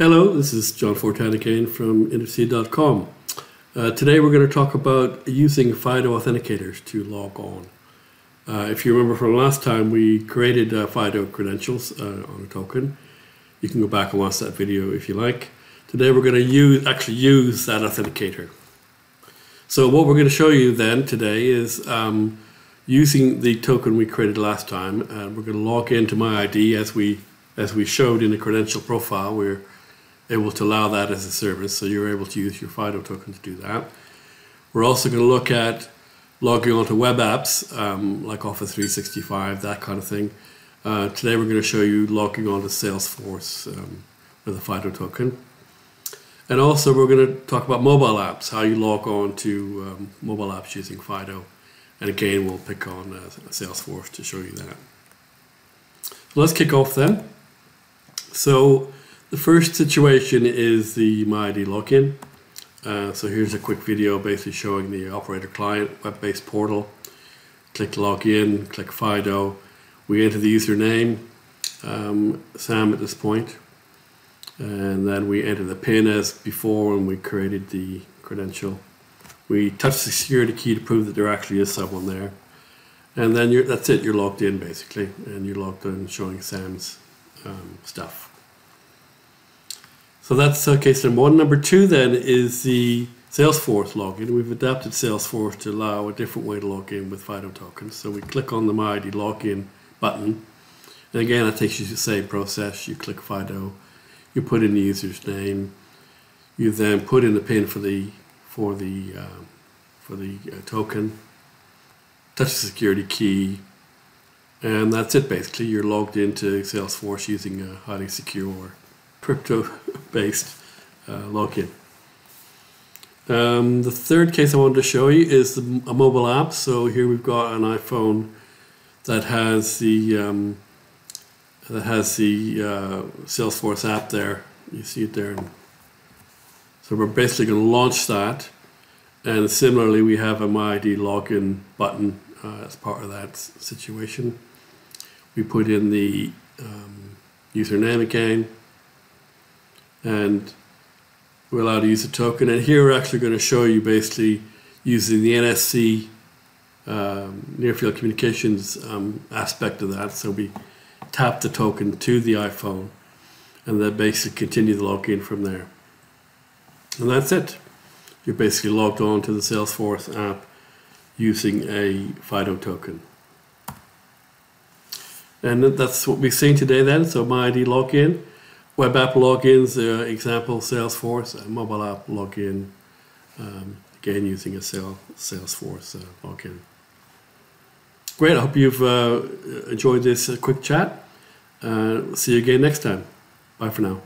Hello, this is John Fortin again from Intercede.com. Uh, today we're going to talk about using FIDO authenticators to log on. Uh, if you remember from last time, we created uh, FIDO credentials uh, on a token. You can go back and watch that video if you like. Today we're going to use actually use that authenticator. So what we're going to show you then today is um, using the token we created last time. Uh, we're going to log into MyID as we as we showed in the credential profile. We're able to allow that as a service, so you're able to use your FIDO token to do that. We're also going to look at logging onto web apps um, like Office 365, that kind of thing. Uh, today we're going to show you logging onto Salesforce um, with a FIDO token. And also we're going to talk about mobile apps, how you log on to um, mobile apps using FIDO. And again, we'll pick on uh, Salesforce to show you that. So let's kick off then. So the first situation is the MyID login. Uh, so here's a quick video basically showing the operator client web-based portal. Click login, click FIDO. We enter the username, um, Sam at this point, and then we enter the PIN as before when we created the credential. We touch the security key to prove that there actually is someone there. And then that's it, you're logged in basically, and you're logged in showing Sam's um, stuff. So that's uh, case number one. Number two then is the Salesforce login. We've adapted Salesforce to allow a different way to log in with FIDO tokens. So we click on the MyID login button. And again, that takes you to the same process. You click FIDO, you put in the user's name, you then put in the PIN for the for the uh, for the uh, token, touch the security key, and that's it. Basically, you're logged into Salesforce using a highly secure crypto-based uh, login. Um, the third case I wanted to show you is a mobile app. So here we've got an iPhone that has the um, that has the uh, Salesforce app there. You see it there. So we're basically going to launch that. And similarly, we have a MyID login button uh, as part of that situation. We put in the um, username again and we're allowed to use a token. And here we're actually going to show you basically using the NFC um, near field communications um, aspect of that. So we tap the token to the iPhone and then basically continue the login from there. And that's it. You're basically logged on to the Salesforce app using a FIDO token. And that's what we've seen today then. So MyID login web app logins, uh, example Salesforce, mobile app login, um, again using a Salesforce uh, login. Great, I hope you've uh, enjoyed this uh, quick chat. Uh, see you again next time. Bye for now.